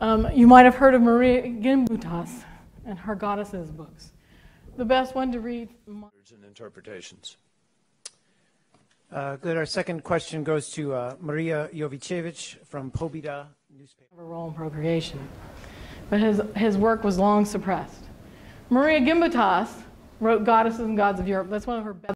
Um, you might have heard of Marija Gimbutas and her goddesses books. The best one to read. and interpretations. Uh, Good. Our second question goes to uh, Marija Jovicevic from Pobeda newspaper. a role in procreation. But his, his work was long suppressed. Marija Gimbutas wrote Goddesses and Gods of Europe. That's one of her best.